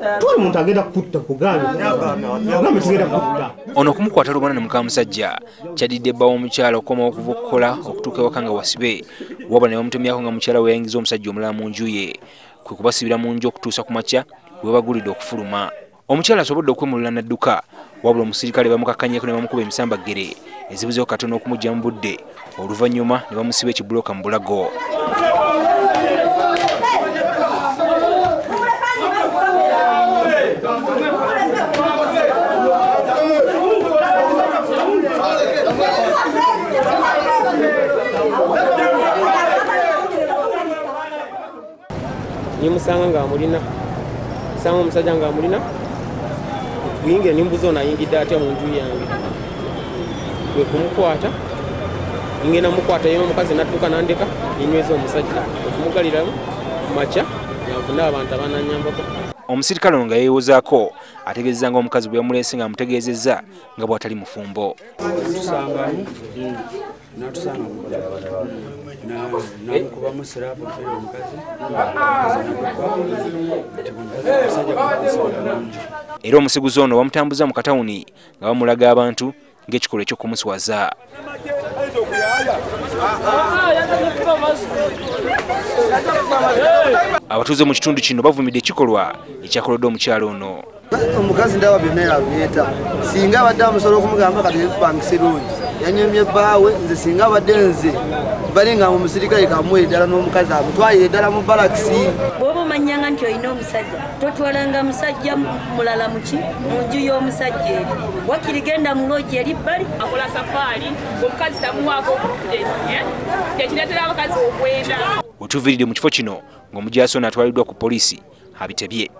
toli muntu agenda kutta kugambe tugenda kutta. Ono okumukwata lubona ne mukamusajja kyadidde bbawo omukyala okukomawo okuva okukola okutuuka ewaka nga wasibe wabula ne bamutemyako nga mukyala we yayingiza omusajja omulala mu nju ye. Kwe kubasibira mu nju okutuusa ku makya we bagulidde okufuluma. Omukyala asobodde okwemulula nadduka wabula omusirikale bamukakanyeko ne bamukuba emisambagere ezibuzeeko katono okumugya mu budde. Oluvannyuma ne bamusiba ekibuloka mu bulago nimusanga ngaamulina sanga omusajja ngaamulina kuyingira nimbuza ono ayingidde atya mu nju yange. Kwe kumukwata. Ngenda mukwata ye omukazi nadduka nandeka ninyweza omusajja. Okumugaliramu makya navune abantu abananyambako. Omusirikale ono nga yeewozaako ategeezeza nga omukazi bwe yamuleese nga amutegeezezza nga bw'atali mufumbo. Tusangamu natusanga namukubamu sirapu tuli omukazi. Era omusiguzi ono bamutambuza mu katawuni nga bamulaga abantu ng'ekikolwa ekyokumuswaza abatuuze mu kitundu kino bavumidde ekikolwa ekyakoledde omukyalo ono. Omukazi ndaba byonna yabyeta singa abadde amusobola okumugamba kati kupangisa erungi yanyumye bbaawe nze singa abadde nze bali nga mumusirikale kamuwa eddala n'omukazi amutwalire eddala mu balakisi bw'oba omanyanga nti olina omusajja totwalanga musajja mulala muki mu nju y'omusajja eri. Wakiri genda mu loogi eri bbali. Akola safaali omukazi tamuwaako budde tekireetera abakazi okwenda wetuviiridde mu kifo kino ng'omujaasi ono atwaliddwa ku poliisi abitebye